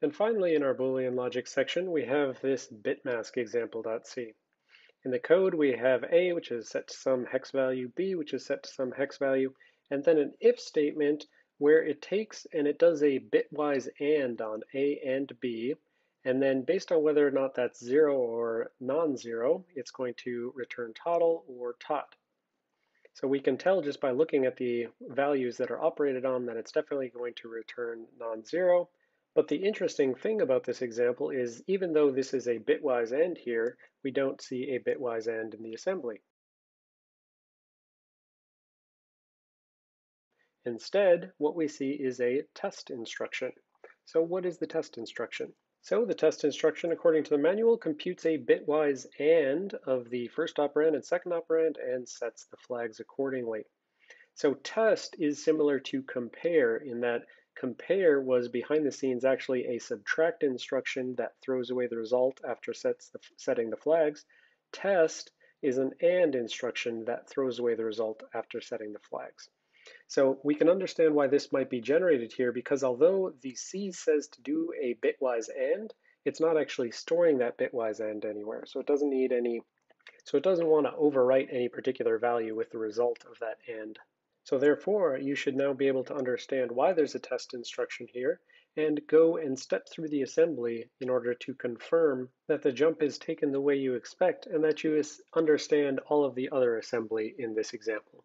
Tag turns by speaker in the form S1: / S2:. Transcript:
S1: And finally, in our Boolean logic section, we have this bitmask example.c. In the code, we have A, which is set to some hex value, B, which is set to some hex value, and then an if statement where it takes and it does a bitwise AND on A and B, and then based on whether or not that's zero or non-zero, it's going to return total or tot. So we can tell just by looking at the values that are operated on that it's definitely going to return non-zero. But the interesting thing about this example is even though this is a bitwise AND here, we don't see a bitwise AND in the assembly. Instead, what we see is a test instruction. So what is the test instruction? So the test instruction, according to the manual, computes a bitwise AND of the first operand and second operand and sets the flags accordingly. So test is similar to compare in that compare was behind the scenes actually a subtract instruction that throws away the result after sets the, setting the flags. Test is an AND instruction that throws away the result after setting the flags. So we can understand why this might be generated here because although the C says to do a bitwise AND, it's not actually storing that bitwise AND anywhere. So it doesn't need any, so it doesn't want to overwrite any particular value with the result of that AND. So therefore, you should now be able to understand why there's a test instruction here and go and step through the assembly in order to confirm that the jump is taken the way you expect and that you understand all of the other assembly in this example.